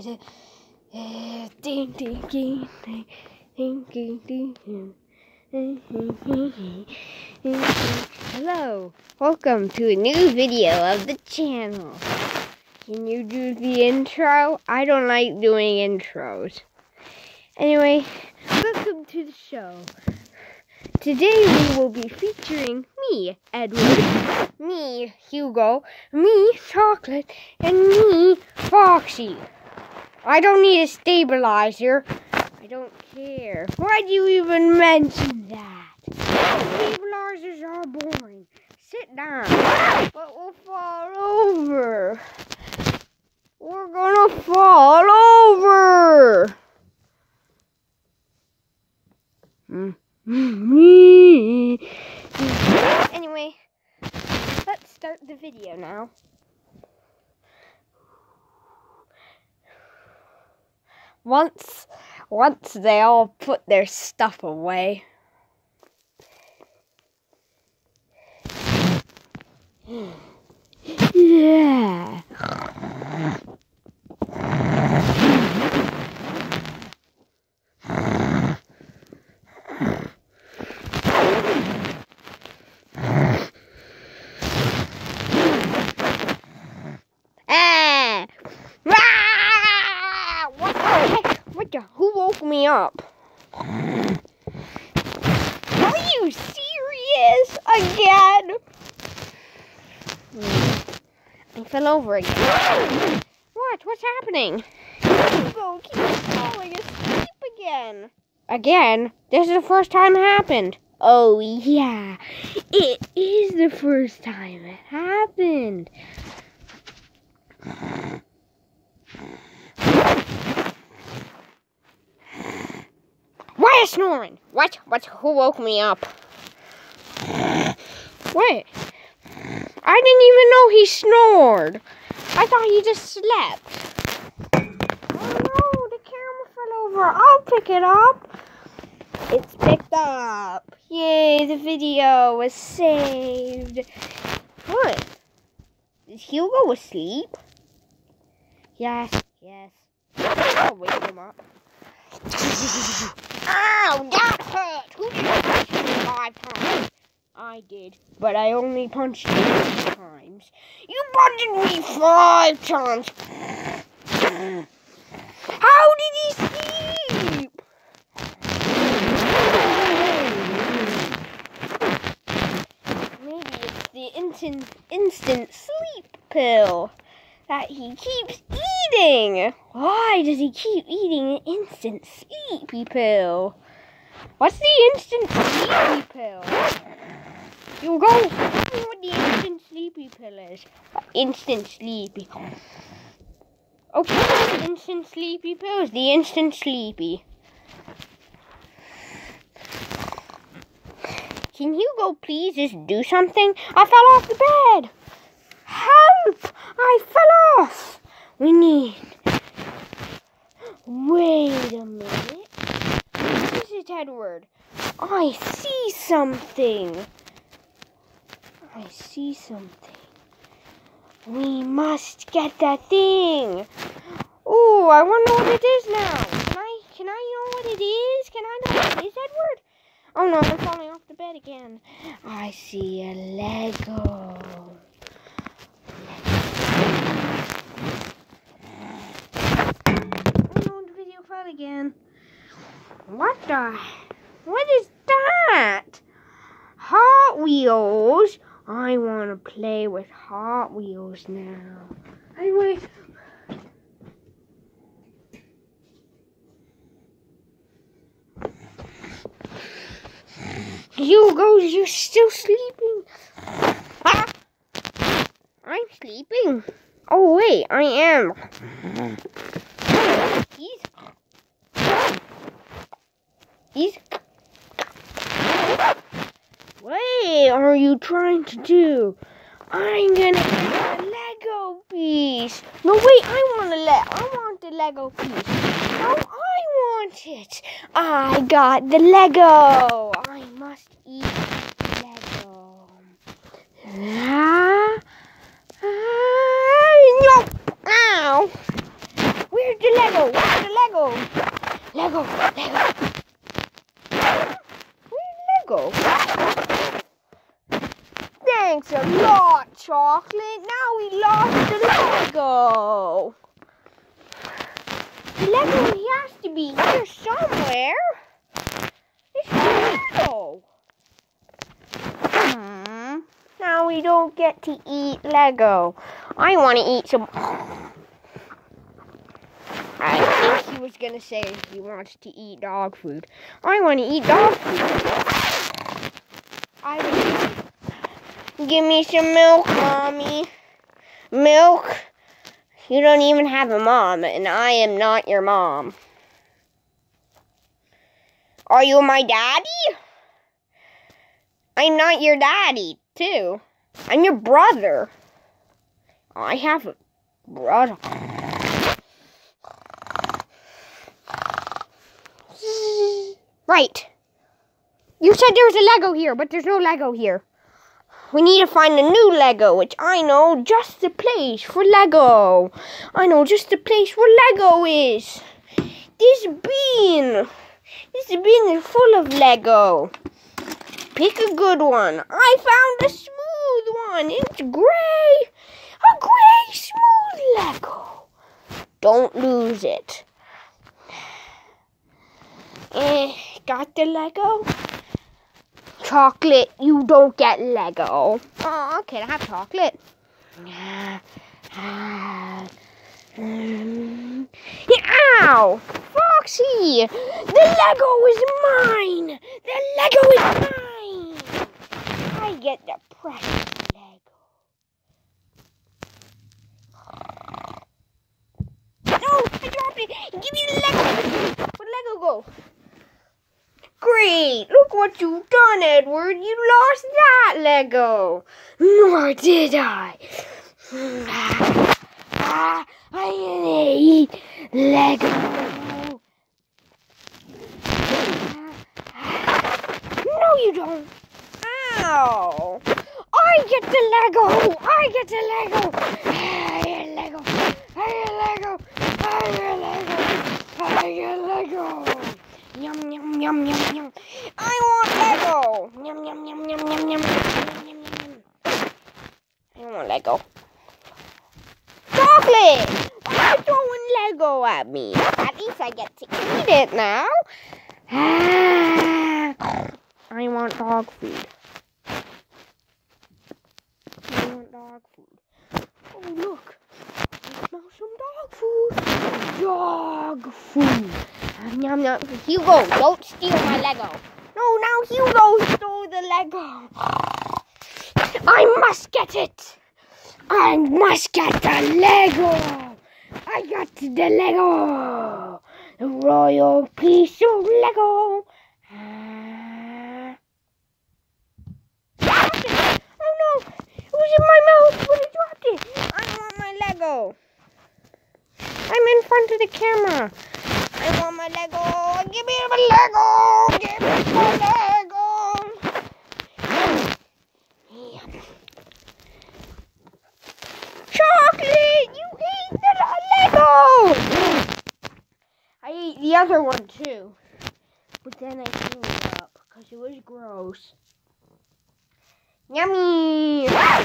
Hello, welcome to a new video of the channel. Can you do the intro? I don't like doing intros. Anyway, welcome to the show. Today we will be featuring me, Edward, me, Hugo, me, Chocolate, and me, Foxy. I don't need a stabilizer. I don't care. Why do you even mention that? Stabilizers are boring. Sit down. But we'll fall over. We're gonna fall over. anyway, let's start the video now. Once, once they all put their stuff away. Yeah. Ah! Ah! What the heck? What the? Who woke me up? Are you serious? Again? Hmm. I fell over again. What? What's happening? Hugo keeps falling asleep again. Again? This is the first time it happened. Oh, yeah. It is the first time it happened. Snoring? What? What? Who woke me up? Wait. I didn't even know he snored. I thought he just slept. Oh no, the camera fell over. I'll pick it up. It's picked up. Yay, the video was saved. What? Is Hugo asleep? Yes, yes. I'll wake him up. Ow, that hurt! Who did you punch me five times? I did, but I only punched you three times. You punched me five times! How did he sleep? Maybe it's the instant, instant sleep pill that he keeps eating. Why does he keep eating instant sleepy pill? What's the instant sleepy pill? You go me what the instant sleepy pill is. Instant sleepy. Okay, instant sleepy pill is the instant sleepy. Can you go please just do something? I fell off the bed. Help! I fell off. We need. Wait a minute. This is Edward. I see something. I see something. We must get that thing. Oh, I wonder what it is now. Can I can I know what it is? Can I know what it is, Edward? Oh no, I'm falling off the bed again. I see a Lego. Oh no, fell again. What the? What is that? Hot Wheels? I want to play with Hot Wheels now. Anyway. You Hugo, you're still sleeping. Ah! I'm sleeping. Oh, wait, I am. He's. He's. What are you trying to do? I'm gonna get a Lego piece. No, wait, I want a le- I want the Lego piece. No, I want it. I got the Lego. I must eat Lego. Ah, ah, no. Ow. Where'd the Lego? Lego, Lego. Where's Lego? Thanks a lot, Chocolate. Now we lost the Lego. The Lego has to be here somewhere. It's Lego. Hmm. Now we don't get to eat Lego. I want to eat some. Think he was gonna say he wants to eat dog food. I want to eat dog food. I give me some milk, mommy. Milk. You don't even have a mom, and I am not your mom. Are you my daddy? I'm not your daddy, too. I'm your brother. I have a brother. Right. You said there was a Lego here, but there's no Lego here. We need to find a new Lego, which I know just the place for Lego. I know just the place where Lego is. This bin. This bin is full of Lego. Pick a good one. I found a smooth one. It's gray. A gray smooth Lego. Don't lose it. Got the Lego? Chocolate, you don't get Lego. Oh, can I have chocolate? Ow! Foxy! The Lego is mine! The Lego is mine! I get the precious Lego. No! I dropped it! Give me the Lego! Where'd Lego go? Great! Look what you've done, Edward! You lost that Lego! Nor did I! I'm gonna eat Lego! No, you don't! Ow! I get the Lego! I get the Lego! I get Lego! I get Lego! I get Lego! I get Lego! Yum yum yum yum now. I want dog food. I want dog food. Oh look! I smell some dog food. Dog food. Yum, yum. Hugo, don't steal my Lego. No, now Hugo stole the Lego. I must get it. I must get the Lego. I got the Lego. The royal piece of Lego. Oh no, it was in my mouth when I dropped it. I want my Lego. I'm in front of the camera. I want my Lego. Give me my Lego. Give me my Lego. Chocolate, you ate the Lego. I ate the other one too, but then I threw it up because it was gross. Yummy. my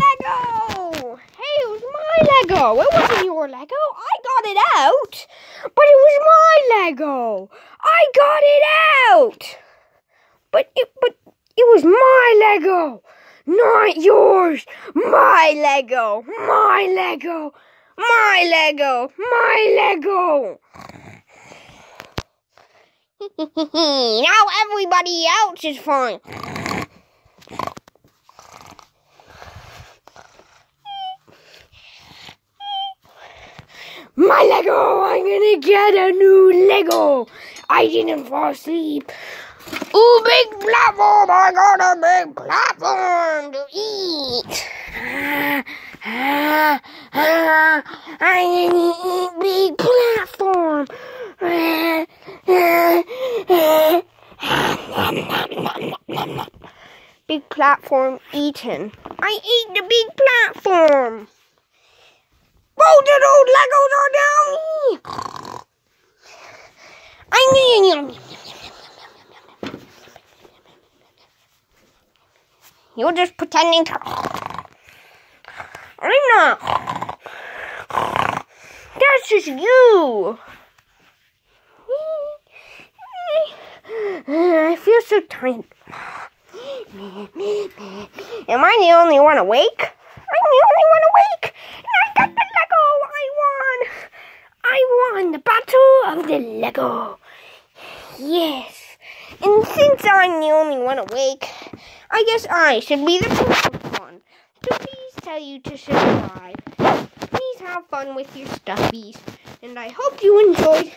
Lego! Hey, it was my Lego! It wasn't your Lego! I got it out! But it was my Lego! I got it out! But it but it was my Lego! Not yours! My Lego! My Lego! My Lego! My Lego! now everybody else is fine. My Lego! I'm gonna get a new Lego! I didn't fall asleep. Ooh, big platform! I got a big platform to eat! I need a big platform. Big platform eaten. I ate the big platform. Whoa, the old Legos are down. I need. You're just pretending to. I'm not. That's just you. I feel so tired. Am I the only one awake? I'm the only one awake. I got the Lego. I won. I won the battle of the Lego. Yes. And since I'm the only one awake, I guess I should be the first one. to please tell you to subscribe. Please have fun with your stuffies. And I hope you enjoyed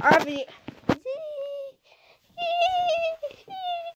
our video.